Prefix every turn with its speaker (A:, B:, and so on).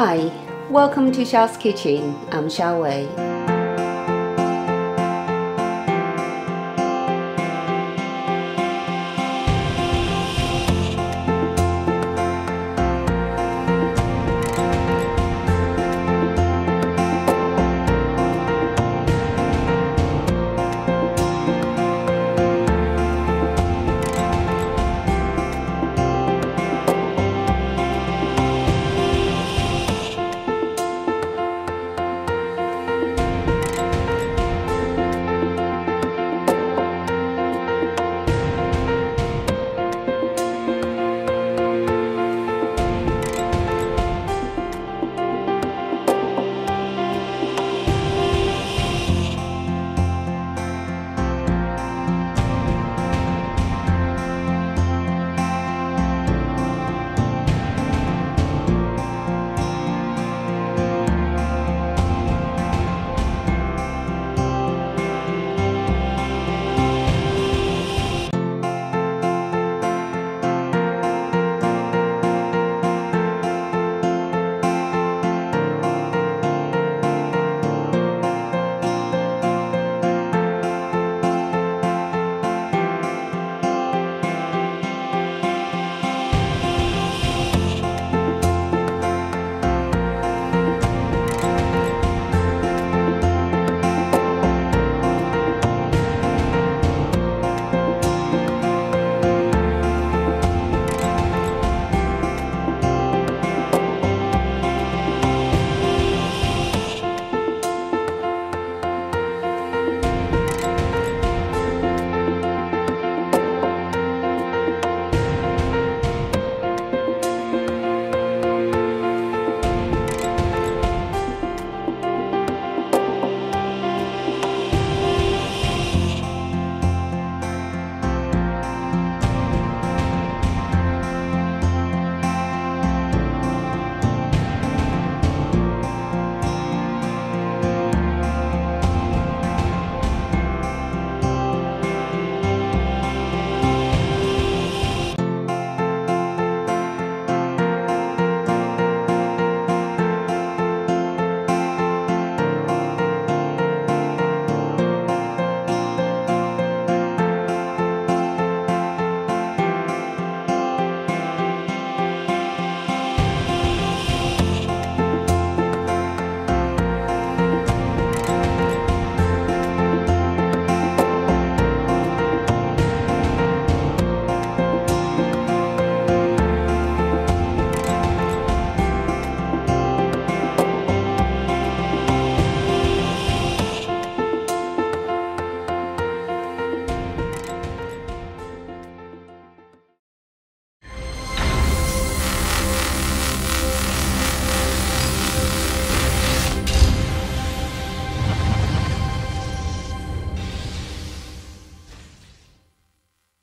A: Hi, welcome to Xiao's Kitchen. I'm Xiao Wei.